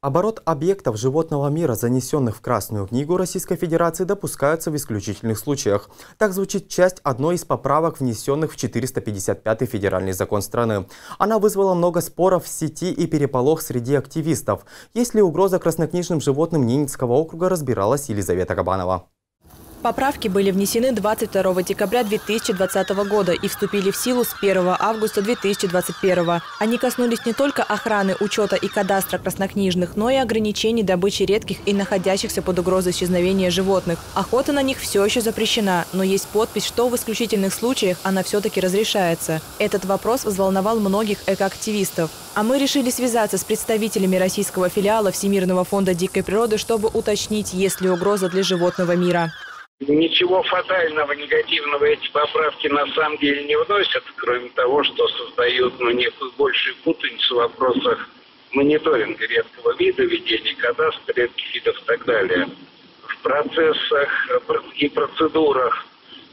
Оборот объектов животного мира, занесенных в Красную книгу Российской Федерации, допускаются в исключительных случаях. Так звучит часть одной из поправок, внесенных в 455-й федеральный закон страны. Она вызвала много споров в сети и переполох среди активистов. Есть ли угроза краснокнижным животным Ненецкого округа, разбиралась Елизавета Кабанова. Поправки были внесены 22 декабря 2020 года и вступили в силу с 1 августа 2021. Они коснулись не только охраны, учета и кадастра краснокнижных, но и ограничений добычи редких и находящихся под угрозой исчезновения животных. Охота на них все еще запрещена, но есть подпись, что в исключительных случаях она все-таки разрешается. Этот вопрос взволновал многих экоактивистов. А мы решили связаться с представителями российского филиала Всемирного фонда дикой природы, чтобы уточнить, есть ли угроза для животного мира. Ничего фатального, негативного эти поправки на самом деле не вносят, кроме того, что создают ну, некую большую путаницу в вопросах мониторинга редкого вида, ведения кадастра редких видов и так далее. В процессах и процедурах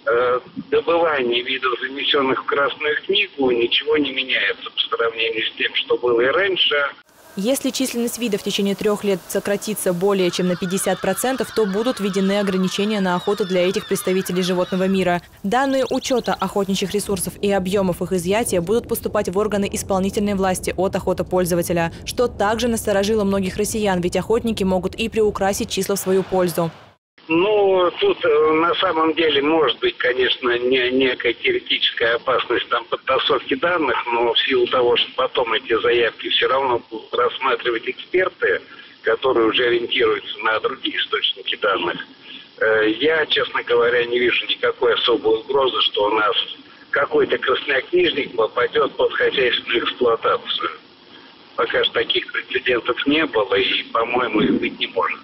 э, добывания видов, занесенных в Красную книгу, ничего не меняется по сравнению с тем, что было и раньше. Если численность видов в течение трех лет сократится более чем на 50%, то будут введены ограничения на охоту для этих представителей животного мира. Данные учета охотничьих ресурсов и объемов их изъятия будут поступать в органы исполнительной власти от охотопользователя, что также насторожило многих россиян, ведь охотники могут и приукрасить числа в свою пользу. Ну, тут э, на самом деле может быть, конечно, не, некая теоретическая опасность там подтасовки данных, но в силу того, что потом эти заявки все равно будут рассматривать эксперты, которые уже ориентируются на другие источники данных, э, я, честно говоря, не вижу никакой особой угрозы, что у нас какой-то краснокнижник попадет под хозяйственную эксплуатацию. Пока что таких прецедентов не было и, по-моему, их быть не может.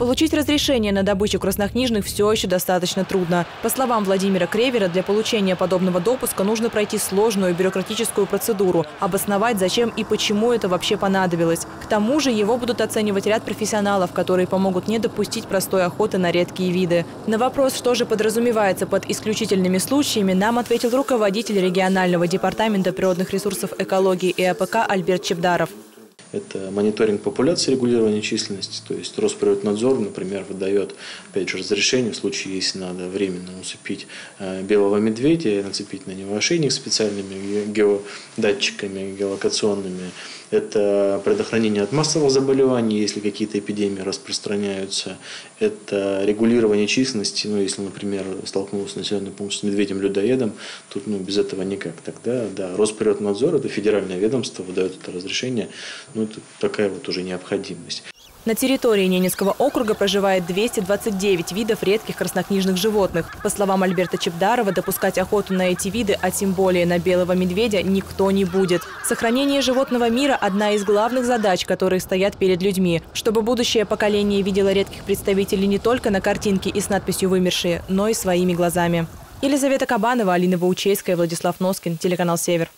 Получить разрешение на добычу краснокнижных все еще достаточно трудно. По словам Владимира Кревера, для получения подобного допуска нужно пройти сложную бюрократическую процедуру, обосновать, зачем и почему это вообще понадобилось. К тому же его будут оценивать ряд профессионалов, которые помогут не допустить простой охоты на редкие виды. На вопрос, что же подразумевается под исключительными случаями, нам ответил руководитель регионального департамента природных ресурсов экологии и АПК Альберт Чебдаров. Это мониторинг популяции, регулирование численности. То есть Росприроднадзор, например, выдает, опять же, разрешение в случае, если надо временно усыпить э, белого медведя, нацепить на него ошейник специальными геодатчиками, геолокационными. Это предохранение от массовых заболеваний, если какие-то эпидемии распространяются. Это регулирование численности, ну, если, например, столкнулся населенный пункт с медведем-людоедом, тут ну, без этого никак. Тогда, да, Росприроднадзор, это федеральное ведомство, выдает это разрешение. Ну, это такая вот уже необходимость. На территории Ненецкого округа проживает 229 видов редких краснокнижных животных. По словам Альберта Чебдарова, допускать охоту на эти виды, а тем более на белого медведя, никто не будет. Сохранение животного мира – одна из главных задач, которые стоят перед людьми, чтобы будущее поколение видело редких представителей не только на картинке и с надписью «Вымершие», но и своими глазами. Елизавета Кабанова, Алина Ваучейская, Владислав Носкин, телеканал «Север».